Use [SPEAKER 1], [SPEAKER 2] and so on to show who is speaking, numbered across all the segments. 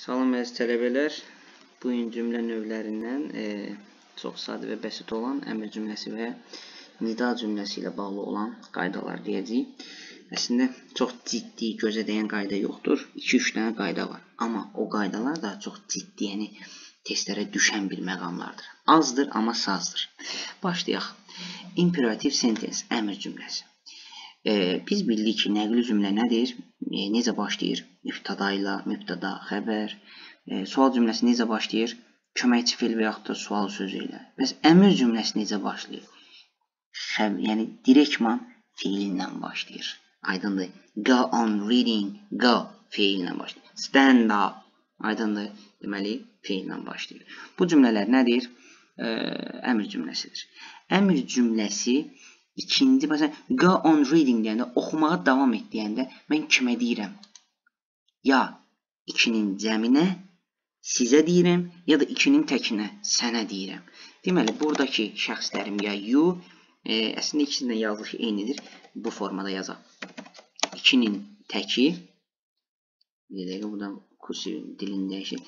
[SPEAKER 1] Salam əziz tələbələr. Bu gün cümlə növlərindən e, çox sadə və bəsit olan əmr cümləsi və nida cümləsi ilə bağlı olan qaydalar deyəcəyik. Əslində çox ciddi, gözə dəyən qayda yoxdur. 2-3 dənə qayda var. Amma o qaydalar da çox ciddi, yəni testlərə düşən bir məqamlardır. Azdır, amma sazdır. Başlayaq. Imperativ sentence, əmr cümləsi. E, biz bildik ki, nəqli cümlə nədir? E, necə başlayır? Mübtəda ilə, mübtəda, xəbər. E, sual cümləsi necə başlayır? Köməkçi fe'l və yaxud da sual sözü ilə. Bəs əmr cümləsi necə başlayır? Xəb, yəni direktman feillə başlayır. Aydındır. Go on reading, go feillə başlayır. Stand up. Aydındır. Deməli, feillə başlayır. Bu cümlələr nədir? Ə, əmr cümləsidir. Əmr cümləsi ikinci, məsələn, go on reading deyəndə, oxumağa davam et deyəndə mən kimə deyirəm? Ya 2-nin cəminə sizə deyirəm, ya da 2-nin təkinə sənə deyirəm. Deməli, buradakı şəxslərim ya you, e, əslində ikisinin yazılışı eynidir. Bu formada yazaq. 2-nin təki bir dəqiqə buradan kursiv dilini dəyişir.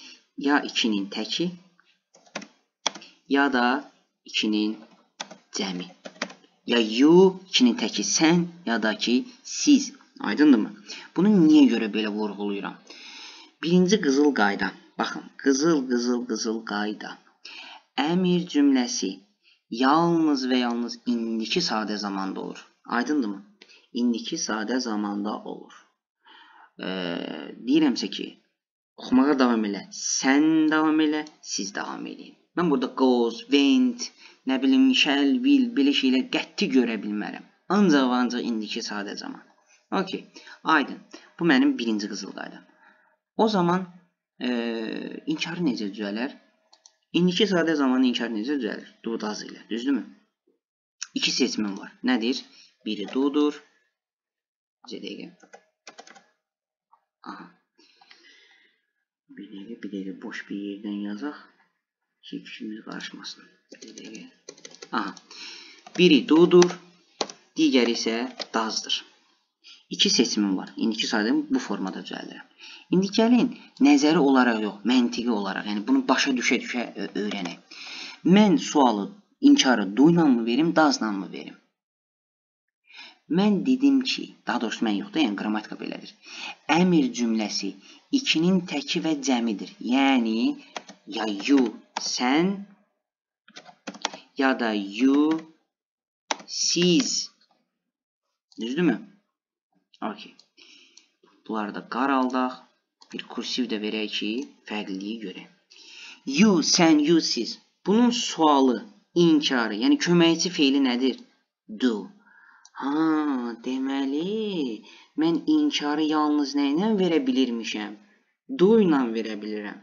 [SPEAKER 1] Ya 2-nin təki ya da 2-nin cəmi. Ya you, 2-nin təki sən, ya da ki siz. Aydındırmı? Bunu niyə görə belə vurğulayıram? Birinci qızıl qayda. Baxın, qızıl, qızıl, qızıl qayda. Əmr cümləsi yalnız və yalnız indiki sadə zamanda olur. Aydındırmı? indiki sadə zamanda olur. E, deyirəmsə ki, oxumağa davam elə, sən davam elə, siz davam edin. Mən burada goes, went, nə bilim, shall, will, belə şeylər qəti görə bilmərəm. Ancaq ancaq indiki sadə zaman. Okay, aydın. Bu mənim birinci qızıl qaydam. O zaman e, inkarı necə düzələr? İndiki sadə zamanı inkar necə düzəlir? Do does ilə, düzdürmü? İki seçimim var. Nədir? Biri do'dur, Bir dəqiqə. Aha. Bir dəqiqə, bir dəqiqə boş bir yerdən yazaq ki, fikrimiz qarışmasın. Bir dəqiqə. Aha. Biri do'dur, digəri isə dazdır. İki seçimim var. İndiki saydım bu formada düzəldirəm. İndi gəlin nəzəri olaraq yox, məntiqi olaraq, yəni bunu başa düşə-düşə öyrənək. Mən sualı, inkarı ilə mı verim, dazla mı verim? Mən dedim ki, daha doğrusu mən yox da, yəni qrammatika belədir. Əmr cümləsi 2-nin təki və cəmidir. Yəni ya you sən ya da you siz. Düzdürmü? Okay. Bunları da qaraldaq. Bir kursiv də verək ki, fərqliliyi görək. You, sən, you, siz. Bunun sualı, inkarı, yəni köməkçi feili nədir? Do. Ha, deməli, mən inkarı yalnız nə ilə verə bilirmişəm? Do ilə verə bilirəm.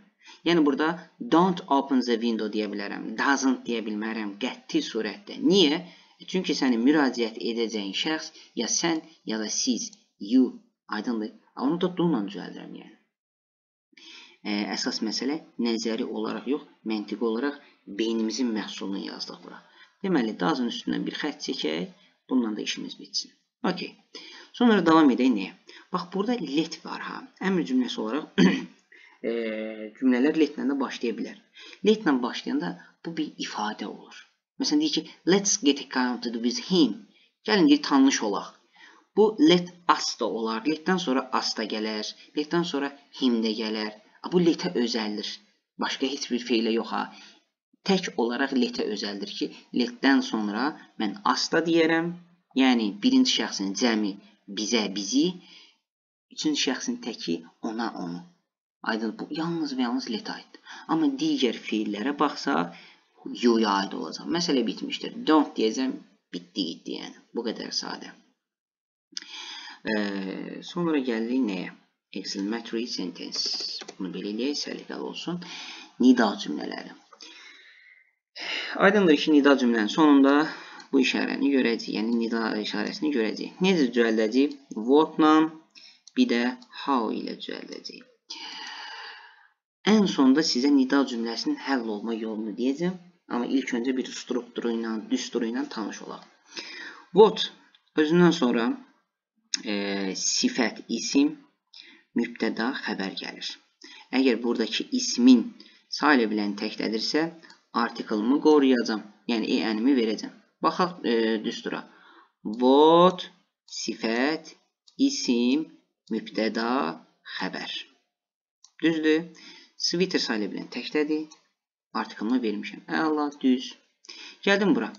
[SPEAKER 1] Yəni burada don't open the window deyə bilərəm, doesn't deyə bilmərəm qəti surətdə. Niyə? Çünki səni müraciət edəcəyin şəxs ya sən, ya da siz, you, aydındır. Onu da do ilə düzəldirəm yəni. Ə, əsas məsələ nəzəri olaraq yox, məntiqi olaraq beynimizin məhsulunu yazdıq bura. Deməli, doesn't üstündən bir xətt çəkək Bununla da işimiz bitsin. Okey. Sonra davam edək nəyə? Bax, burada let var ha. Əmr cümləsi olaraq e, cümlələr letlə də başlaya bilər. Letlə başlayanda bu bir ifadə olur. Məsələn, deyir ki, let's get acquainted with him. Gəlin deyir, tanış olaq. Bu let us da olar. Letdən sonra us da gələr. Letdən sonra him də gələr. Bu letə özəldir. Başqa heç bir feilə yox ha tək olaraq letə özəldir ki, letdən sonra mən asta deyərəm, yəni birinci şəxsin cəmi bizə, bizi, üçüncü şəxsin təki ona, onu. Aydın bu yalnız və yalnız letə aiddir. Amma digər feillərə baxsaq, you-ya aid olacaq. Məsələ bitmişdir. Don't deyəcəm, bitdi, getdi yəni. Bu qədər sadə. Ee, sonra gəlirik nəyə? Exclamatory sentence. Bunu belə eləyək, səliqəli olsun. Nida cümlələri. Aydındır ki, nida cümlənin sonunda bu işarəni görəcəyik. Yəni, nida işarəsini görəcəyik. Necə düzəldəcəyik? What-la, bir də how ilə düzəldəcəyik. Ən sonda sizə nida cümləsinin həll olma yolunu deyəcəm. Amma ilk öncə bir strukturu ilə, düsturu ilə tanış olaq. What özündən sonra e, sifət, isim, mübtəda, xəbər gəlir. Əgər buradakı ismin sayıla biləni təklədirsə, artiklımı qoruyacam. Yəni en-mi verəcəm. Baxaq e, düstura. What sifət, isim, mübtəda, xəbər. Düzdür? Sweater sayıla bilən təklədi. Artiklımı vermişəm. Əla, düz. Gəldim bura.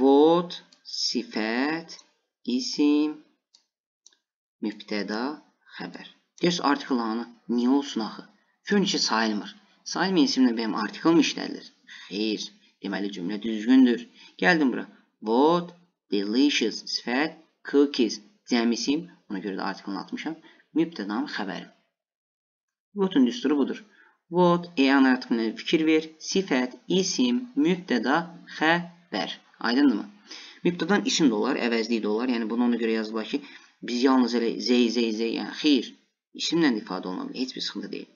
[SPEAKER 1] What sifət, isim, mübtəda, xəbər. Göz artiklını niyə olsun axı? Çünki sayılmır. Sayılmayan isimlə benim artikl mı işlədilir? Xeyr. Deməli cümlə düzgündür. Gəldim bura. What delicious sifət cookies cəmisim. Ona görə də artiklını atmışam. Mübtədanın xəbəri. What'un düsturu budur. What eyan artiklına fikir ver. Sifət, isim, mübtəda, xəbər. Aydındırmı? Mübtədan isim də olar, əvəzlik də olar. Yəni bunu ona görə yazıblar ki, biz yalnız elə zey, zey, zey, yəni xeyr, isimlə ifadə oluna bilər. Heç bir sıxıntı deyil.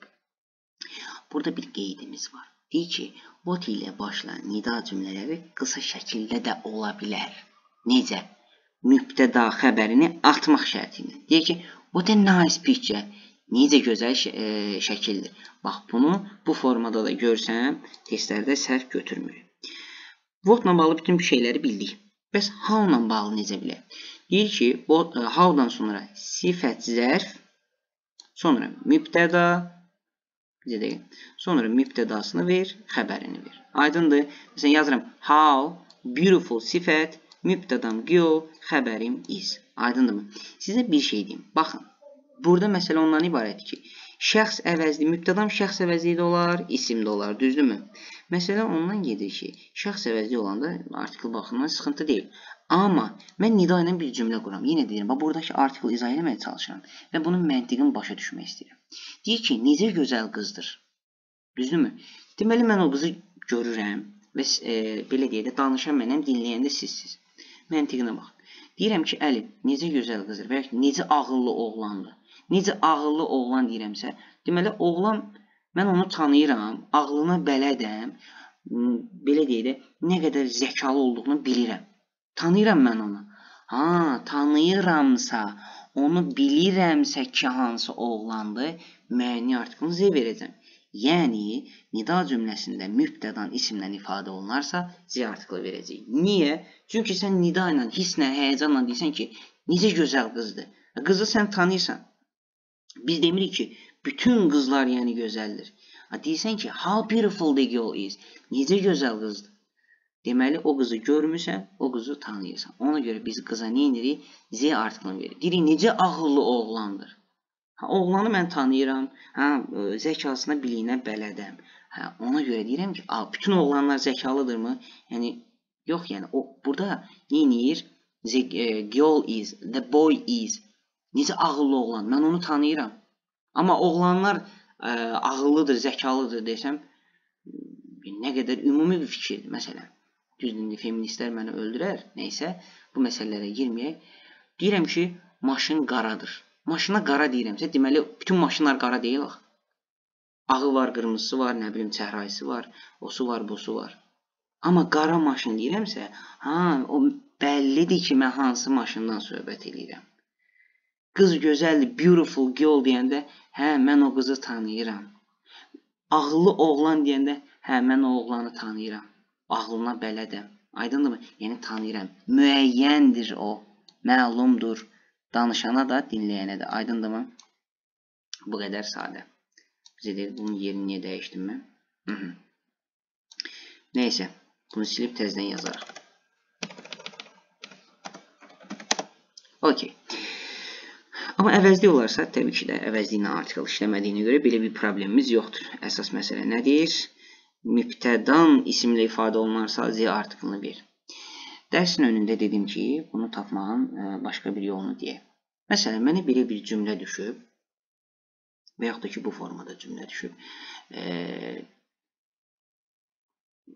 [SPEAKER 1] Burada bir qeydimiz var. Deyir ki, what ilə başlayan nida cümlələri qısa şəkildə də ola bilər. Necə? Mübtəda xəbərini atmaq şərti ilə. Deyir ki, what a nice picture. Necə gözəl ə, e, şəkildir. Bax, bunu bu formada da görsəm, testlərdə səhv götürmür. What-la bağlı bütün şeyləri bildik. Bəs how-la bağlı necə bilək? Deyir ki, e, how-dan sonra sifət zərf Sonra mübtəda gedək. Sonra mübtədasını ver, xəbərini ver. Aydındır? Məsələn yazıram how beautiful sifət mübtədam girl, xəbərim is. Aydındırmı? Sizə bir şey deyim. Baxın. Burada məsələ ondan ibarətdir ki, şəxs əvəzli, mübtədam şəxs əvəzli də olar, isim də olar, düzdürmü? Məsələ ondan gedir ki, şəxs əvəzli olanda artikl baxımından sıxıntı deyil. Amma mən nida ilə bir cümlə quram. Yenə deyirəm, bax buradakı artiklı izah etməyə çalışıram və bunun məntiqini başa düşmək istəyirəm. Deyir ki, necə gözəl qızdır. Düzdürmü? Deməli mən o qızı görürəm və e, belə deyək də danışan mənəm, dinləyən də sizsiz. Məntiqinə bax. Deyirəm ki, Əli necə gözəl qızdır və ya necə ağıllı oğlandır. Necə ağıllı oğlan deyirəmsə, deməli oğlan mən onu tanıyıram, ağlına bələdəm, belə deyək də, nə qədər zəkalı olduğunu bilirəm. Tanıyıram mən onu. Ha, tanıyıramsa, onu bilirəmsə ki, hansı oğlandır, müəyyən artiklını Z verəcəm. Yəni, nida cümləsində mübtədan isimlə ifadə olunarsa, Z artiklı verəcəyik. Niyə? Çünki sən nida ilə, hisslə, həyəcanla deyirsən ki, necə gözəl qızdır. Qızı sən tanıyırsan. Biz demirik ki, bütün qızlar yəni gözəldir. Deyirsən ki, how beautiful the girl is. Necə gözəl qızdır. Deməli, o qızı görmüsən, o qızı tanıyırsan. Ona görə biz qıza nə edirik? Z artıqını veririk. Deyirik, necə ağıllı oğlandır. Hə, oğlanı mən tanıyıram. Hə, zəkasına, biliyinə bələdəm. Hə, ona görə deyirəm ki, a, bütün oğlanlar zəkalıdırmı? Yəni, yox, yəni, o, burada nə edir? The girl is, the boy is. Necə ağıllı oğlan? Mən onu tanıyıram. Amma oğlanlar ə, ağıllıdır, zəkalıdır desəm, nə qədər ümumi bir fikirdir, məsələn. Düzdür, feministlər məni öldürər. Nəysə, bu məsələlərə girməyək. Deyirəm ki, maşın qaradır. Maşına qara deyirəmsə, deməli bütün maşınlar qara deyil axı. Ağı var, qırmızısı var, nə bilim, çəhrayısı var, osu var, busu var. Amma qara maşın deyirəmsə, ha, o bəllidir ki, mən hansı maşından söhbət edirəm. Qız gözəldir, beautiful girl deyəndə, hə, mən o qızı tanıyıram. Ağıllı oğlan deyəndə, hə, mən o oğlanı tanıyıram ağlına bələdəm. Aydındırmı? Yəni tanıyıram. Müəyyəndir o. Məlumdur. Danışana da, dinləyənə də. Aydındırmı? Bu qədər sadə. Bizə deyir, bunun yerini niyə dəyişdim mən? Hı -hı. Neysə, bunu silib təzdən yazarıq. Okey. Amma əvəzli olarsa, təbii ki də əvəzli ilə artikl işləmədiyinə görə belə bir problemimiz yoxdur. Əsas məsələ nədir? Mübtədan isimlə ifadə olunarsa Z artıqını ver. Dərsin önündə dedim ki, bunu tapmağın e, başqa bir yolunu deyək. Məsələn, mənə belə bir cümlə düşüb və yaxud da ki, bu formada cümlə düşüb. E,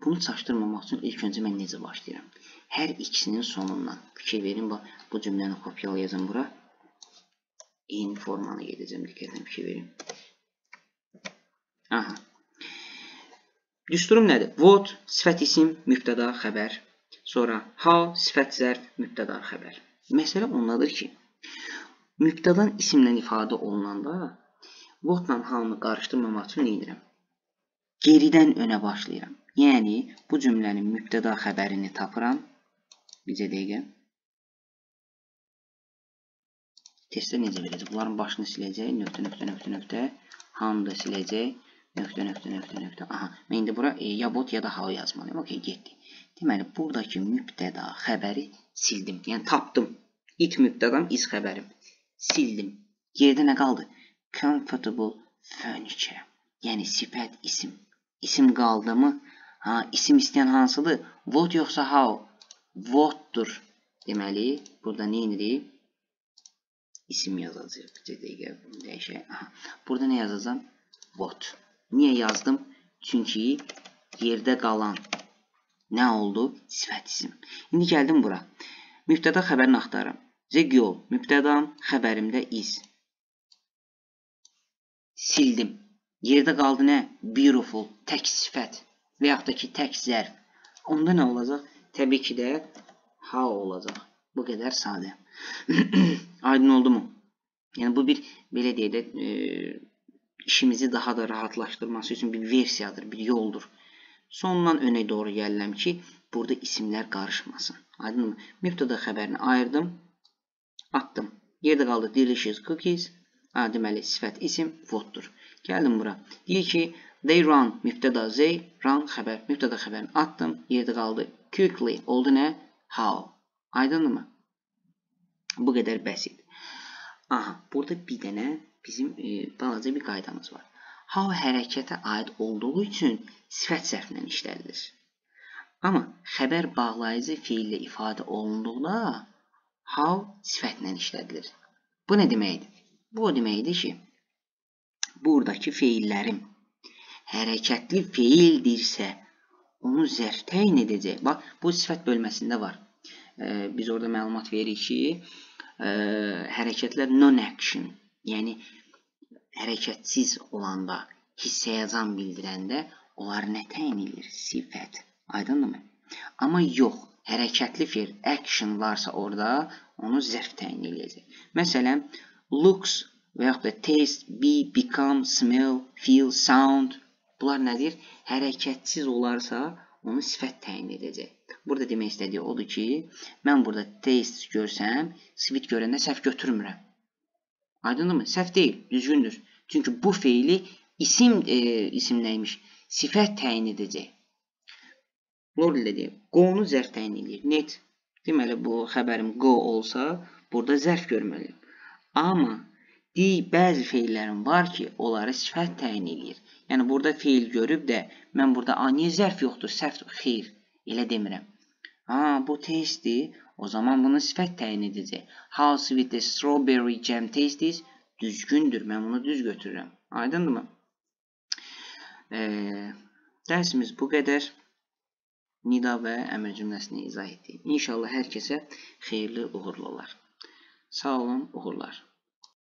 [SPEAKER 1] bunu çaşdırmamaq üçün ilk öncə mən necə başlayıram? Hər ikisinin sonundan fikir verin, bu cümləni kopyalayacağım bura. Eyni formanı gedəcəm, diqqətlə fikir verin. Aha, Düsturum nədir? What sifət isim, mübtəda, xəbər. Sonra how sifət zərf, mübtəda, xəbər. Məsələ ondadır ki, mübtədan isimlə ifadə olunanda What-la how-nu qarışdırmamaq üçün edirəm? Geridən önə başlayıram. Yəni, bu cümlənin mübtəda xəbərini tapıram. Bizə dəqiqə. Testdə necə verəcək? Bunların başını siləcək. Nöqtə, nöqtə, nöqtə, nöqtə. Hamı da siləcək. Nöqtə, nöqtə, nöqtə, nöqtə. Aha, mən indi bura e, ya bot ya da how yazmalıyım. Okey, getdi. Deməli, buradakı mübtəda xəbəri sildim. Yəni, tapdım. It mübtədam, is xəbərim. Sildim. Geridə nə qaldı? Comfortable furniture. Yəni, sifət, isim. İsim qaldı mı? Ha, isim istəyən hansıdır? What yoxsa how? What'dur. Deməli, burada nə edirik? İsim yazacağıq. Bir dəqiqə bunu dəyişək. Aha, burada nə yazacağam? What. Niyə yazdım? Çünki yerdə qalan nə oldu? Sifət isim. İndi gəldim bura. Mübtəda xəbərini axtarıram. The girl. Mübtədam, xəbərimdə is. Sildim. Yerdə qaldı nə? Beautiful, tək sifət və yaxud da ki, tək zərf. Onda nə olacaq? Təbii ki də how olacaq. Bu qədər sadə. Aydın oldu mu? Yəni bu bir belə deyək də e, işimizi daha da rahatlaşdırması üçün bir versiyadır, bir yoldur. Sondan önə doğru gəlirəm ki, burada isimlər qarışmasın. Aydınmı? Mübtəda xəbərini ayırdım, atdım. Yerdə qaldı delicious cookies. Ha, deməli, sifət isim whatdur. Gəldim bura. Deyir ki, they run, mübtəda they, run xəbər, mübtəda xəbərini atdım, yerdə qaldı. Quickly, oldu nə? How. Aydınmı? Bu qədər bəsit. Aha, burada bir dənə bizim e, balaca bir qaydamız var. How hərəkətə aid olduğu üçün sifət sərflə işlədilir. Amma xəbər bağlayıcı feillə ifadə olunduqda how sifətlə işlədilir. Bu nə deməkdir? Bu o deməkdir ki, buradakı feillərim hərəkətli feildirsə, onu zərf təyin edəcək. Bax, bu sifət bölməsində var. E, biz orada məlumat veririk ki, e, hərəkətlər non-action, yəni hərəkətsiz olanda, hissəyəcan bildirəndə onlar nə təyin edir? Sifət. Aydındırmı? Amma yox, hərəkətli feil, action varsa orada, onu zərf təyin edəcək. Məsələn, looks və yaxud da taste, be, become, smell, feel, sound. Bunlar nədir? Hərəkətsiz olarsa, onu sifət təyin edəcək. Burada demək istədiyi odur ki, mən burada taste görsəm, sweet görəndə səhv götürmürəm. Aydındırmı? Səhv deyil, düzgündür. Çünki bu feili isim e, isim nəymiş? Sifət təyin edəcək. Lord ilə deyim, go-nu zərf təyin edir. Net. Deməli, bu xəbərim go olsa, burada zərf görməliyim. Amma deyil, bəzi feillərim var ki, onları sifət təyin edir. Yəni, burada feil görüb də, mən burada, a, niyə zərf yoxdur, səhv, xeyr, elə demirəm. Ha, bu testdir, o zaman bunu sifət təyin edəcək. How sweet the strawberry jam taste is, düzgündür, mən bunu düz götürürəm. Aydındırmı? E, dərsimiz bu qədər. Nida və əmr cümləsini izah etdik. İnşallah hər kəsə xeyirli uğurlu olar. Sağ olun, uğurlar.